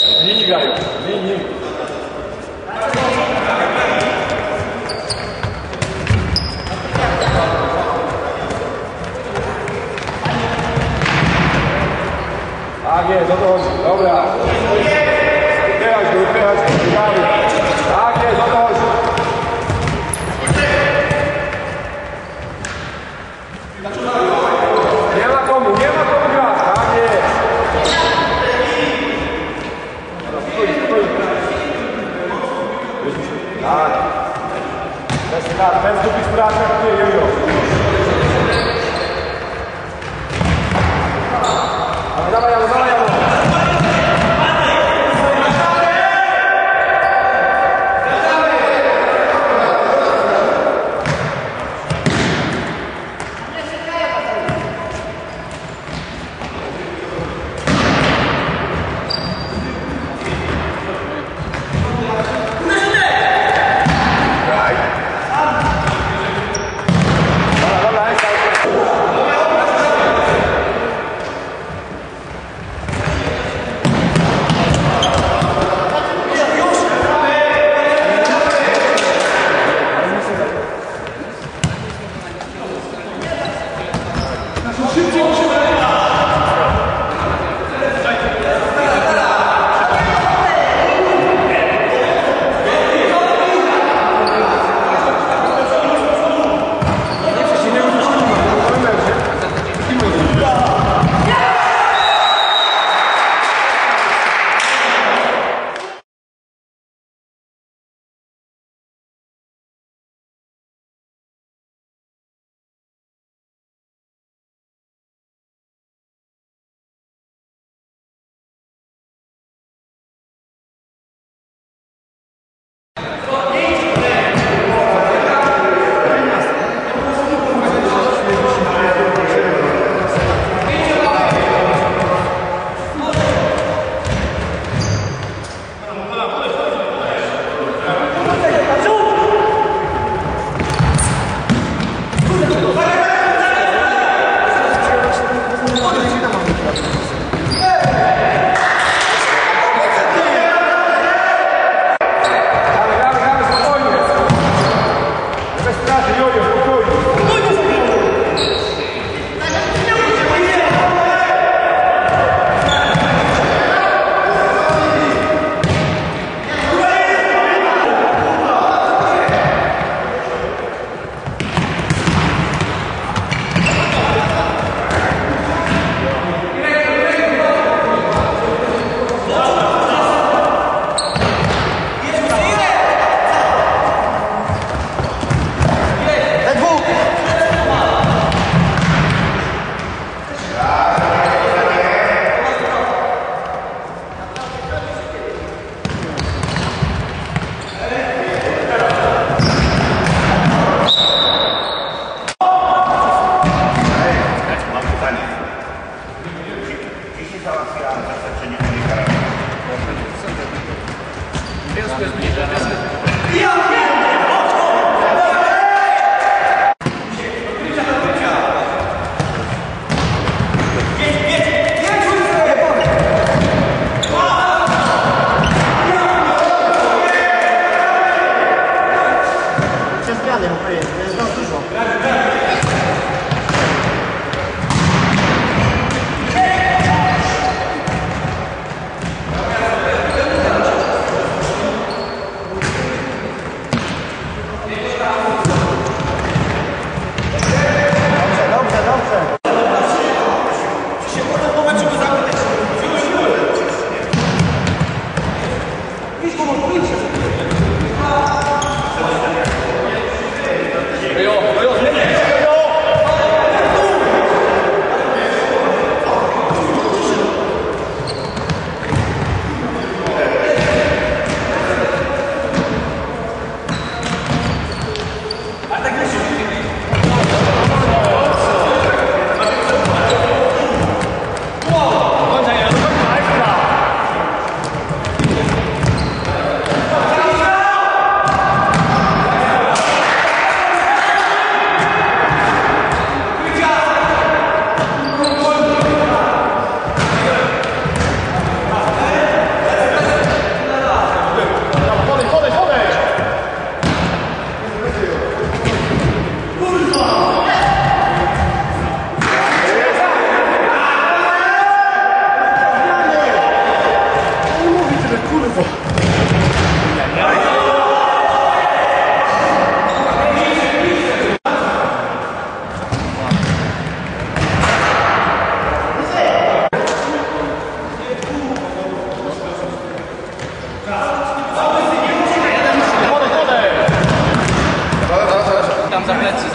任意球，任意球。来！啊，给，都走，都不要。tak, bez dupy w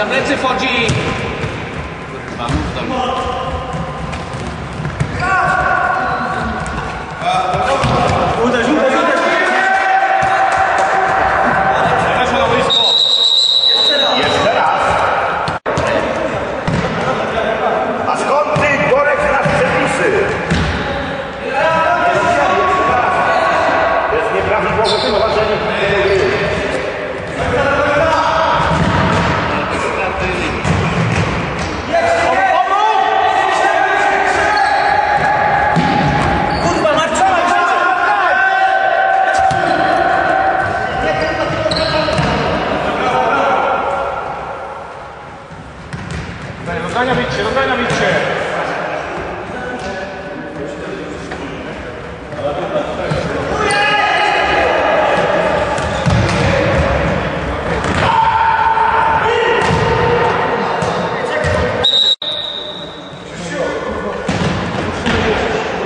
Tablette 4G. Vamos, vamos.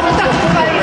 puta que pariu!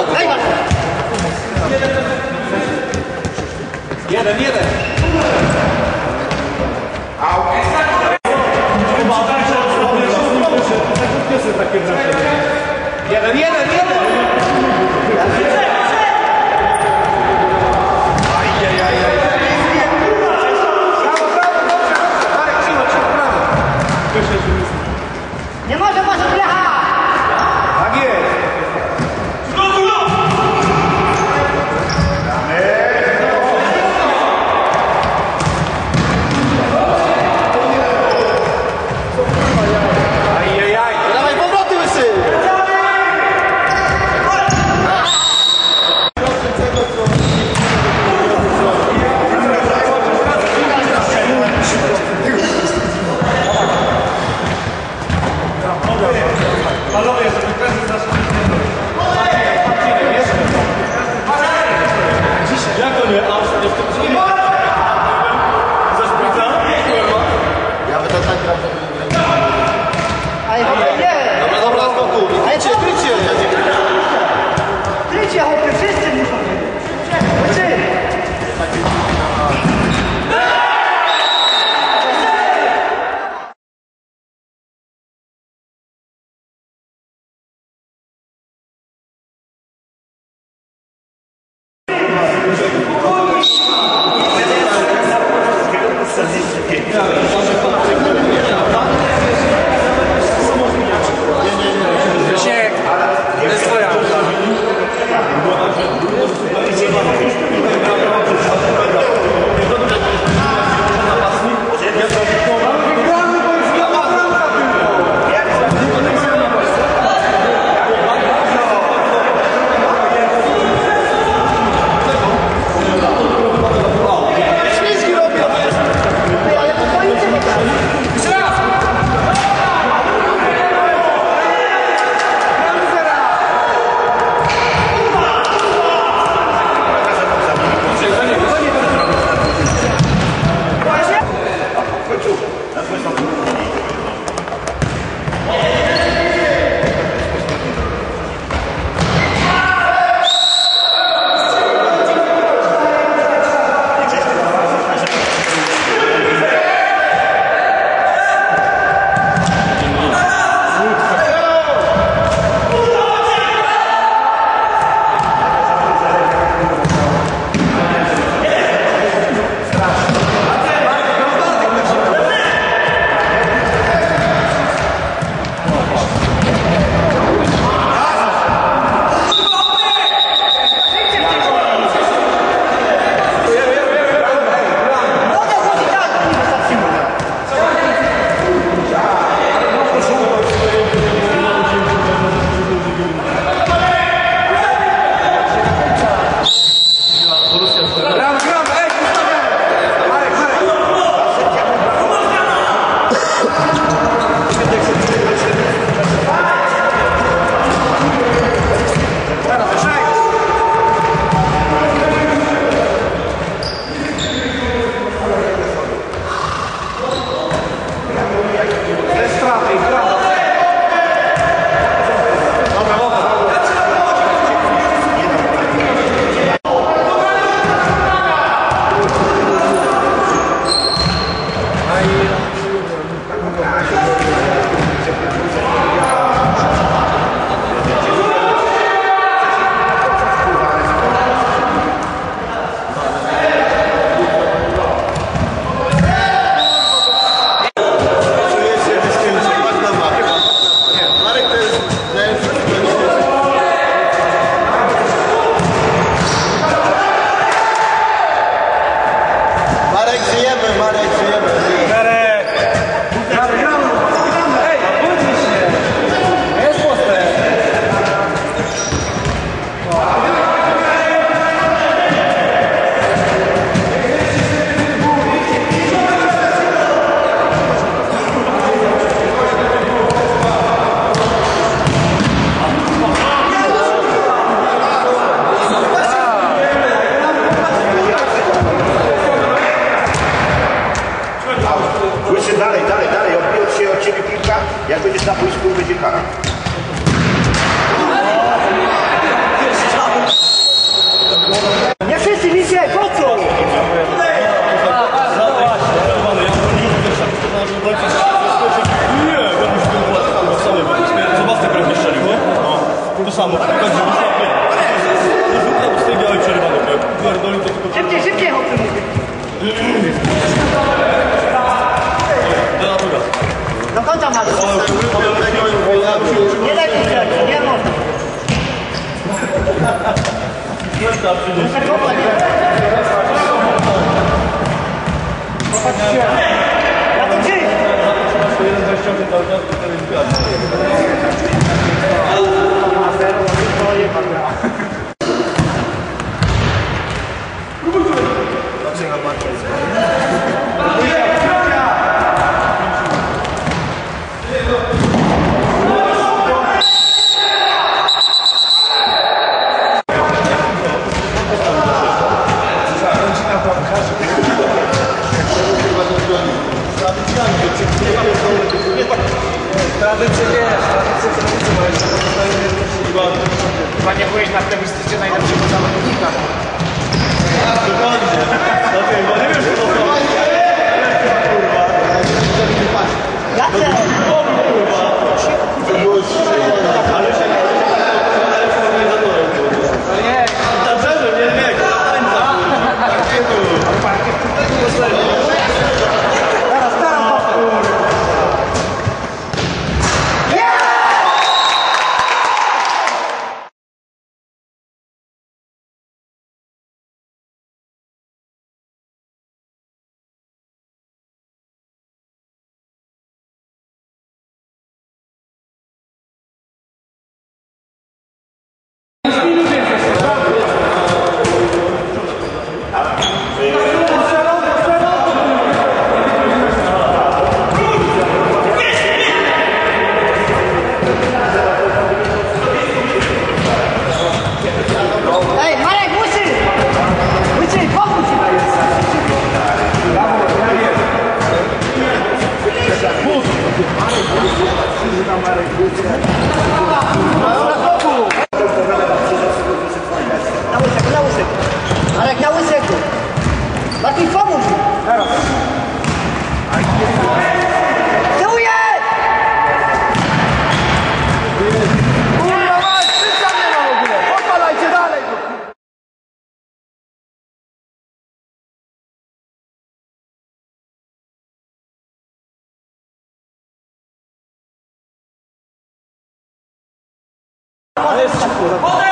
Was! Jeden, jeden. Jeden, jeden, jeden. hocam. Dikkat edin. Voltei!